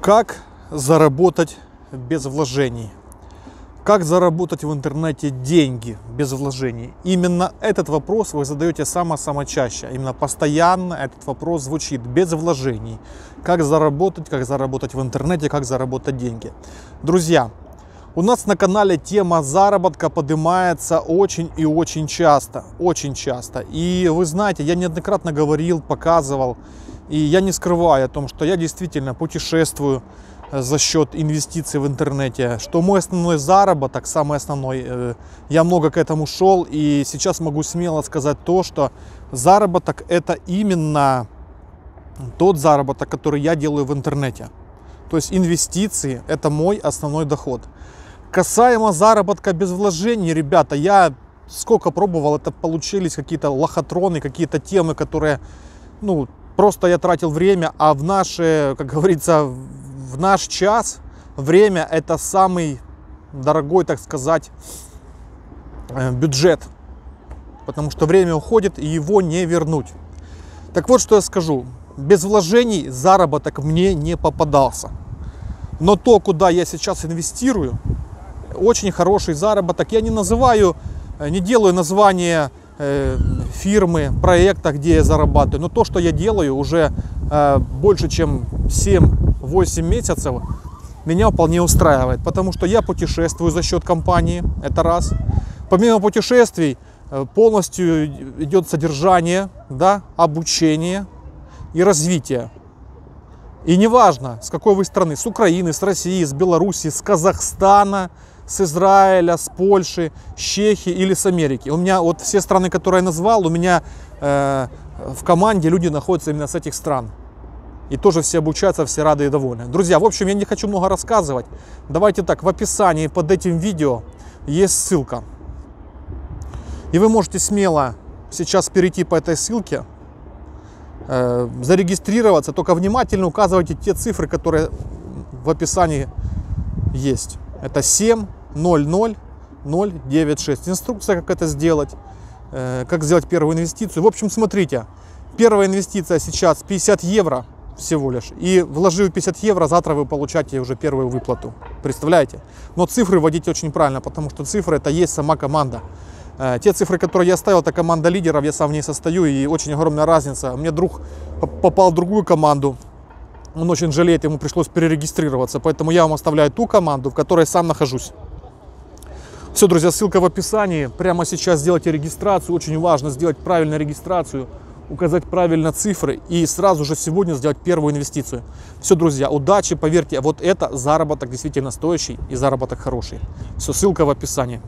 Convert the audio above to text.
Как заработать без вложений? Как заработать в интернете деньги без вложений? Именно этот вопрос вы задаете само-само чаще. Именно постоянно этот вопрос звучит без вложений. Как заработать, как заработать в интернете, как заработать деньги. Друзья, у нас на канале тема заработка поднимается очень и очень часто. Очень часто. И вы знаете, я неоднократно говорил, показывал, и я не скрываю о том, что я действительно путешествую, за счет инвестиций в интернете, что мой основной заработок, самый основной, э, я много к этому шел, и сейчас могу смело сказать то, что заработок это именно тот заработок, который я делаю в интернете. То есть инвестиции это мой основной доход. Касаемо заработка без вложений, ребята, я сколько пробовал, это получились какие-то лохотроны, какие-то темы, которые, ну, просто я тратил время, а в наши, как говорится, в наш час время это самый дорогой, так сказать, э, бюджет. Потому что время уходит и его не вернуть. Так вот, что я скажу. Без вложений заработок мне не попадался. Но то, куда я сейчас инвестирую, очень хороший заработок. Я не называю, э, не делаю название фирмы, проекта, где я зарабатываю. Но то, что я делаю уже больше, чем 7 8 месяцев меня вполне устраивает, потому что я путешествую за счет компании, это раз. Помимо путешествий э, полностью идет содержание, да, обучение и развитие. И неважно, с какой вы страны, с Украины, с России, с Беларуси, с Казахстана, с Израиля, с Польши, с Чехии или с Америки. У меня вот все страны, которые я назвал, у меня э, в команде люди находятся именно с этих стран. И тоже все обучаются, все рады и довольны. Друзья, в общем, я не хочу много рассказывать. Давайте так, в описании под этим видео есть ссылка. И вы можете смело сейчас перейти по этой ссылке, э, зарегистрироваться, только внимательно указывайте те цифры, которые в описании есть. Это 700096. Инструкция, как это сделать, э, как сделать первую инвестицию. В общем, смотрите, первая инвестиция сейчас 50 евро – всего лишь. И вложив 50 евро, завтра вы получаете уже первую выплату. Представляете? Но цифры вводите очень правильно, потому что цифры это есть сама команда. Э, те цифры, которые я ставил, это команда лидеров, я сам в ней состою, и очень огромная разница. Мне друг попал в другую команду, он очень жалеет, ему пришлось перерегистрироваться, поэтому я вам оставляю ту команду, в которой сам нахожусь. Все, друзья, ссылка в описании. Прямо сейчас сделайте регистрацию. Очень важно сделать правильную регистрацию указать правильно цифры и сразу же сегодня сделать первую инвестицию. Все, друзья, удачи, поверьте, вот это заработок действительно стоящий и заработок хороший. Все, ссылка в описании.